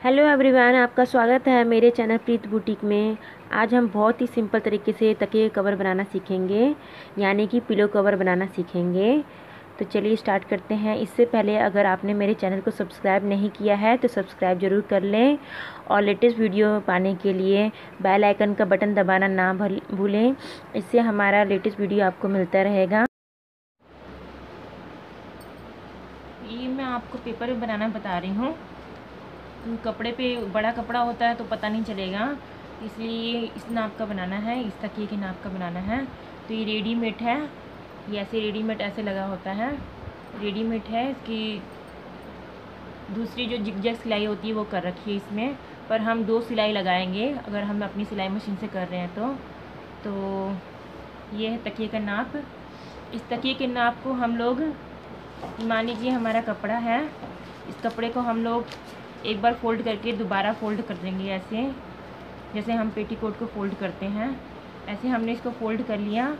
Hello everyone आपका स्वागत है मेरे चैनल प्रीत बुटीक में। आज हम बहुत ही सिंपल तरीके से तकिए कवर बनाना सीखेंगे, यानी कि पिलो कवर बनाना सीखेंगे। तो चलिए स्टार्ट करते हैं। इससे पहले अगर आपने मेरे चैनल को सब्सक्राइब नहीं किया है तो सब्सक्राइब ज़रूर कर लें और लेटेस्ट वीडियो पाने के लिए बेल आइकन का बटन दबाना ना भूलें इससे हमारा लेटेस्ट वीडियो आपको मिलता रहेगा। ये मैं आपको पेपर बनाना बता रही हूँ। कपड़े पे बड़ा कपड़ा होता है तो पता नहीं चलेगा। इसलिए इस नाप का बनाना है, इस तकिए के नाप का बनाना है। तो ये रेडीमेड है। ये ऐसे रेडीमेड ऐसे लगा होता है। रेडीमेड है, इसकी दूसरी जो जिगजैग सिलाई होती है वो कर रखी है इसमें। पर हम दो सिलाई लगाएँगे, अगर हम अपनी सिलाई मशीन से कर रहे हैं तो। तो ये है तकिए का नाप। इस तकिए के नाप को हम लोग, मान लीजिए हमारा कपड़ा है, इस कपड़े को हम लोग एक बार फोल्ड करके दोबारा फोल्ड कर देंगे ऐसे। जैसे हम पेटीकोट को फोल्ड करते हैं। ऐसे हमने इसको फोल्ड कर लिया।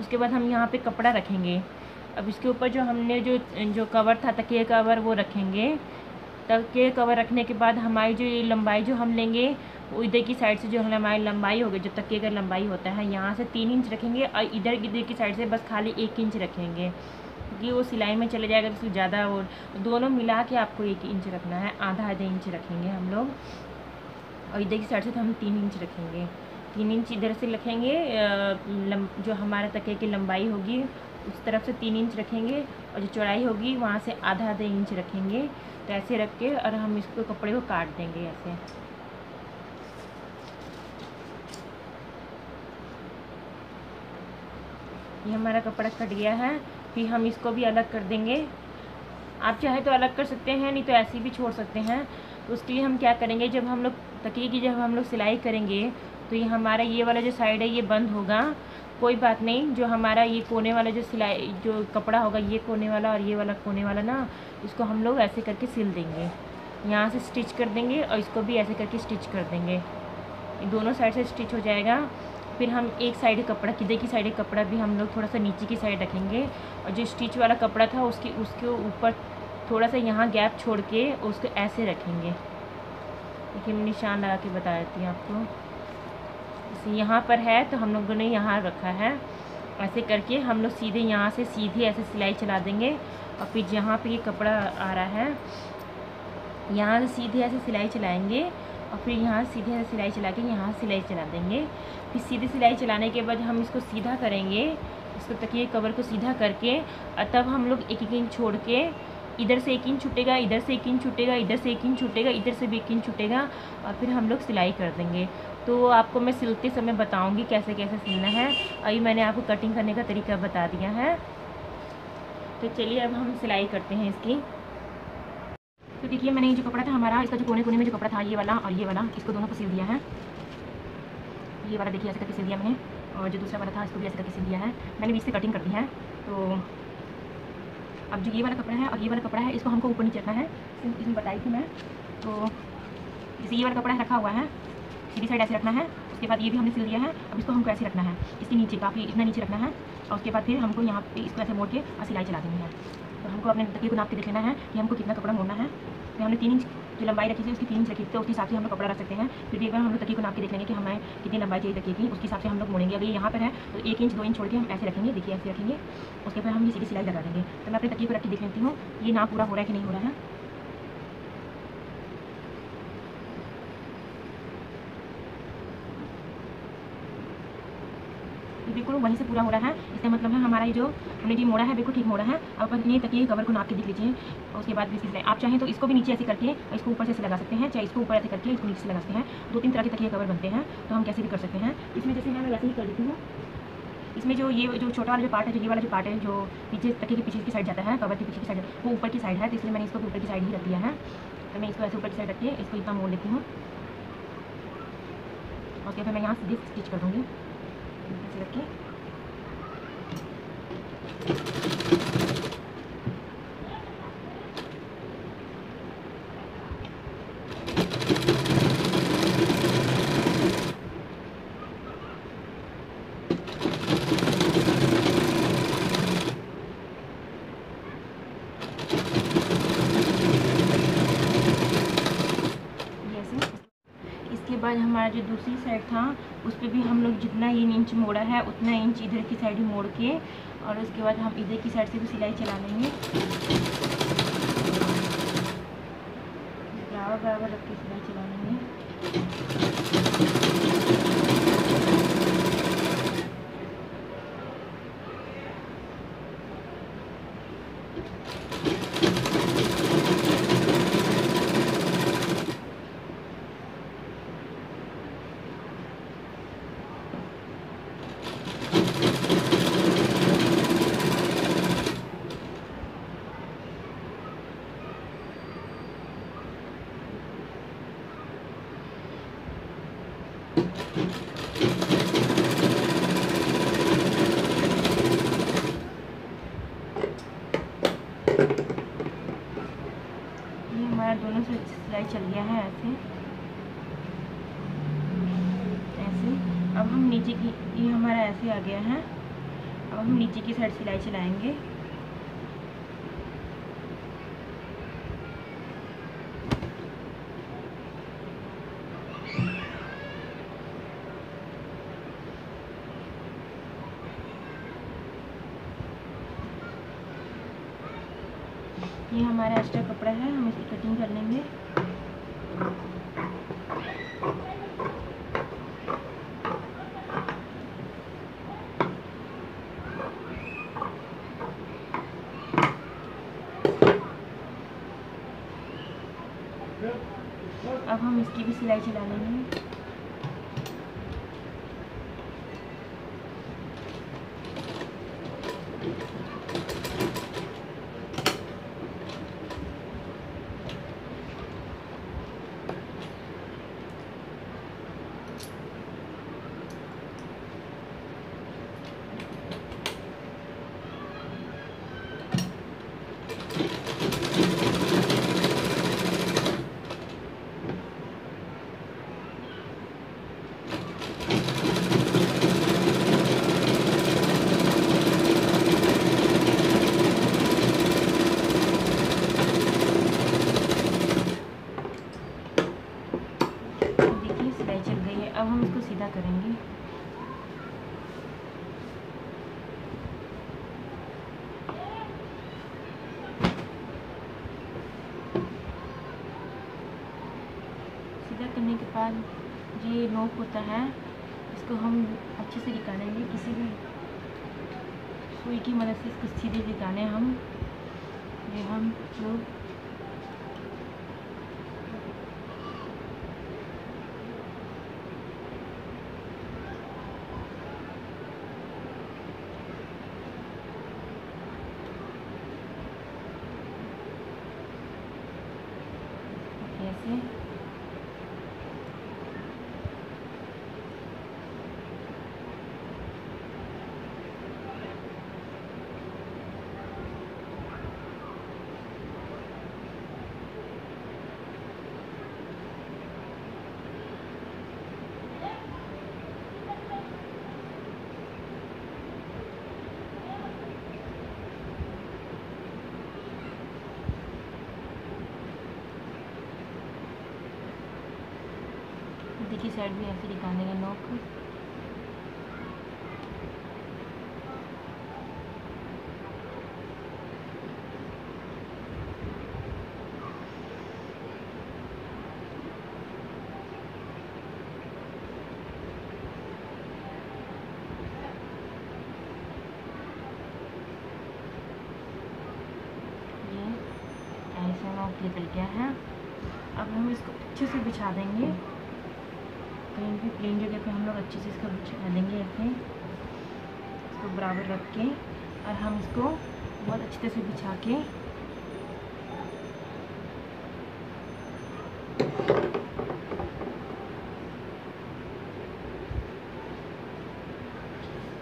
उसके बाद हम यहाँ पे कपड़ा रखेंगे। अब इसके ऊपर जो हमने जो जो कवर था, तकिए कवर, वो रखेंगे। तकिए कवर रखने के बाद हमारी जो ये लंबाई जो हम लेंगे, वो इधर की साइड से जो हमारी लंबाई होगी जो तकिए का लंबाई होता है, यहाँ से तीन इंच रखेंगे और इधर इधर की साइड से बस खाली एक इंच रखेंगे। क्योंकि वो सिलाई में चले जाएगा तो ज़्यादा और दोनों मिला के आपको एक इंच रखना है, आधा आधा इंच रखेंगे हम लोग। और इधर की साइड से तो हम तीन इंच रखेंगे। तीन इंच इधर से रखेंगे जो हमारा तके की लंबाई होगी, उस तरफ़ से तीन इंच रखेंगे और जो चौड़ाई होगी, वहाँ से आधा आधा इंच रखेंगे तो ऐसे रख के और हम इसको कपड़े को काट देंगे ऐसे। ये हमारा कपड़ा कट गया है। फिर हम इसको भी अलग कर देंगे। आप चाहे तो अलग कर सकते हैं, नहीं तो ऐसे भी छोड़ सकते हैं। तो उसके लिए हम क्या करेंगे, जब हम लोग तकिए की जब हम लोग सिलाई करेंगे तो ये हमारा ये वाला जो साइड है, ये बंद होगा। कोई बात नहीं, जो हमारा ये कोने वाला जो सिलाई, जो कपड़ा होगा, ये कोने वाला और ये वाला कोने वाला ना, इसको हम लोग ऐसे करके सिल देंगे। यहाँ से स्टिच कर देंगे और इसको भी ऐसे करके स्टिच कर देंगे। दोनों साइड से स्टिच हो जाएगा। फिर हम एक साइड कपड़ा, किधर की साइड कपड़ा भी हम लोग थोड़ा सा नीचे की साइड रखेंगे। और जो स्टिच वाला कपड़ा था, उसके उसके ऊपर थोड़ा सा यहाँ गैप छोड़ के उसको ऐसे रखेंगे। देखिए मैं निशान लगा के बता देती हूँ आपको यहाँ पर है तो हम लोगों ने यहाँ रखा है। ऐसे करके हम लोग सीधे यहाँ से सीधे ऐसे सिलाई चला देंगे। और फिर जहाँ पे ये कपड़ा आ रहा है, यहाँ से सीधे ऐसे सिलाई चलाएँगे। और फिर यहाँ सीधे सिलाई चला के यहाँ सिलाई चला देंगे। फिर सीधे सिलाई चलाने के बाद हम इसको सीधा करेंगे। इसको तकिए कवर को सीधा करके और तब हम लोग एक एक इंच छोड़ के इधर से एक इंच छूटेगा, इधर से एक इंच छूटेगा, इधर से एक इंच छूटेगा, इधर से भी एक इंच छूटेगा और फिर हम लोग सिलाई कर देंगे। तो आपको मैं सिलते समय बताऊँगी कैसे कैसे सिलना है। अभी मैंने आपको कटिंग करने का तरीका बता दिया है। तो चलिए अब हम सिलाई करते हैं इसकी। तो देखिए मैंने ये जो कपड़ा था, हमारा, इसका जो कोने कोने में जो कपड़ा था, ये वाला और ये वाला, इसको दोनों को सिल दिया है। ये वाला देखिए, ऐसे करके सिल दिया मैंने, और जो दूसरा वाला था, इसको भी ऐसे करके सिल दिया है। मैंने बीच से कटिंग कर दी है तो अब जो ये वाला कपड़ा है और ये वाला कपड़ा है, इसको हमको ऊपर नीचे रखना है। इसमें बताई थी मैं तो जैसे ये वाला कपड़ा रखा हुआ है, सीधी साइड ऐसे रखना है, उसके बाद ये भी हमने सिल दिया है, अब इसको हमको ऐसे रखना है। इसके नीचे, काफ़ी इतना नीचे रखना है, और उसके बाद फिर हमको यहाँ पे इसको ऐसे मोड़ के और सिलाई चला देनी है। तो हमको अपने तकिए को नाप के देख लेना है कि हमको कितना कपड़ा मोड़ना है। फिर हमने तीन इंच जो लंबाई रखी थी, उसकी तीन इंच रखी थी तो उसके हिसाब से हम लोग कपड़ा रख सकते हैं। फिर भी एक बार हम लोग तकिए को नाप के देख लेंगे कि हमें कितनी लंबाई चाहिए तकिए की, उसके हिसाब से हम लोग मोड़ेंगे। अगर यहाँ पर है तो एक इंच, दो इंच छोड़ के हम ऐसे रखेंगे, देखिए ऐसे रखेंगे। उसके बाद हम इसी की सिलाई लगा देंगे। तो मैं अपने तकिए को रख के देख लेती हूँ, ये नाप पूरा हो रहा है कि नहीं हो रहा है। बिल्कुल वहीं से पूरा हो रहा है। इसका मतलब है हमारा ये जो हमने जो मोड़ा है, बिल्कुल ठीक मोड़ा है। अब अपन तकिए कवर को नाप के देख लीजिए और उसके बाद सिलाई। आप चाहें तो इसको भी नीचे ऐसे करके इसको ऊपर से ऐसे लगा सकते हैं, चाहे इसको ऊपर ऐसे करके इसको नीचे से लगा सकते हैं। दो तीन तरह के तकिए कवर बनते हैं तो हम कैसे भी कर सकते हैं। इसमें जैसे मैं वैसे ही कर देती हूँ। इसमें जो ये जो छोटा वाला जो पार्ट है, जो ये वाला जो पार्ट है, जो पीछे तकिए के पीछे की साइड जाता है, कवर के पीछे की साइड, वो ऊपर की साइड है तो इसलिए मैंने इसको ऊपर की साइड ही रख दिया है। तो मैं इसको ऐसे ऊपर की साइड रख के इसको इतना मोड़ लेती हूँ। और फिर मैं यहाँ सीधे स्टिच कर दूँगी। लगे। बाद हमारा जो दूसरी साइड था उस पर भी हम लोग जितना इन इंच मोड़ा है, उतना इंच इधर की साइड ही मोड़ के और उसके बाद हम इधर की साइड से भी सिलाई चला लेंगे। बराबर बराबर रख के सिलाई चला लेंगे। ये हमारा दोनों से सिलाई चल गया है ऐसे। ऐसे। अब हम नीचे की, ये हमारा ऐसे आ गया है। अब हम नीचे की साइड सिलाई चलाएँगे। ये हमारा एक्स्ट्रा कपड़ा है, हम इसकी कटिंग कर लेंगे। अब हम इसकी भी सिलाई चला लेंगे देखिए सिलाई चल गई है अब हम इसको सीधा करेंगे सीधा करने के बाद ये नोक होता है, इसको हम अच्छे से निकालेंगे किसी भी सुई की मदद से इसको सीधे निकालें हम, ये हम लोग ऐसे देखिए साइड भी ऐसे निकाल देंगे नोक ये ऐसे नोक निकल गया है? अब हम इसको अच्छे से बिछा देंगे। कहीं भी प्लेन जगह पे हम लोग अच्छे से इसका बिछा देंगे ऐसे, इसको बराबर रख के, और हम इसको बहुत अच्छे से बिछा के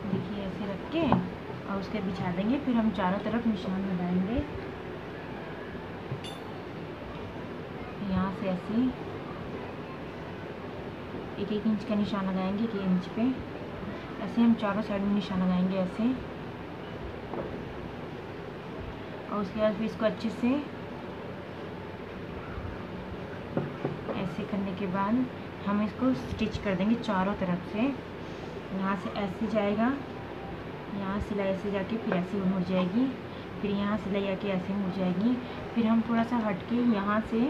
देखिए ऐसे रख के और उसके बिछा देंगे, फिर हम चारों तरफ़ निशान लगाएँगे। यहाँ से ऐसे एक एक इंच का निशान लगाएँगे एक इंच पे। ऐसे हम चारों साइड में निशान लगाएँगे ऐसे। और उसके बाद फिर इसको अच्छे से ऐसे करने के बाद हम इसको स्टिच कर देंगे चारों तरफ़ से। यहाँ से ऐसे जाएगा, यहाँ सिलाई ऐसे जाके फिर ऐसे मुड़ जाएगी, फिर यहाँ सिलाई आके ऐसे मुड़ जाएगी। फिर हम थोड़ा सा हट के यहाँ से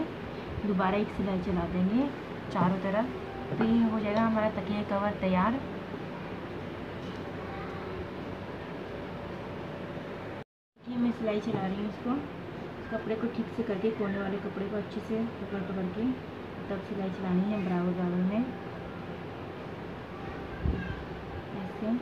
दोबारा एक सिलाई चला देंगे चारों तरफ़। तो ये हो जाएगा हमारा तकिया कवर तैयार। ये मैं सिलाई चला रही हूँ इसको। कपड़े को ठीक से करके कोने वाले कपड़े को अच्छे से पकड़ पकड़ के तब सिलाई चलानी है बराबर बराबर में। ऐसे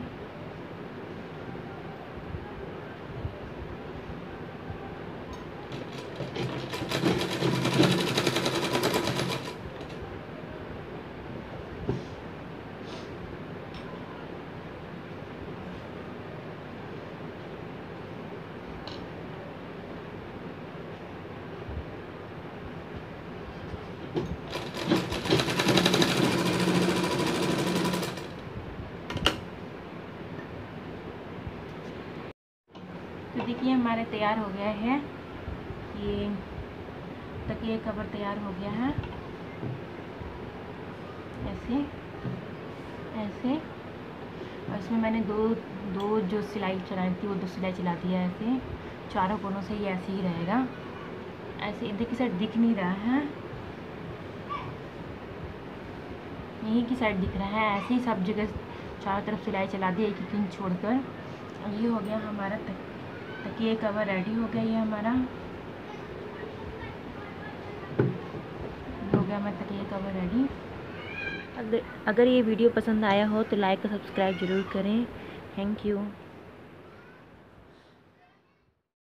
तो देखिए हमारे तैयार हो गया है। ये तकिए कवर तैयार हो गया है। ऐसे ऐसे। और इसमें मैंने दो दो जो सिलाई चलाई थी, वो दो सिलाई चला दिया ऐसे। चारों कोनों से ये ऐसे ही रहेगा। ऐसे इधर की साइड दिख नहीं रहा है। यहीं की साइड दिख रहा है। ऐसे ही सब जगह चारों तरफ़ सिलाई चला दी, एक एक इंच छोड़कर। ये हो गया हमारा तक तकिए कवर रेडी हो गया ये हमारा। हो गया हमारा तकिए कवर रेडी अगर अगर ये वीडियो पसंद आया हो तो लाइक और सब्सक्राइब ज़रूर करें। Thank you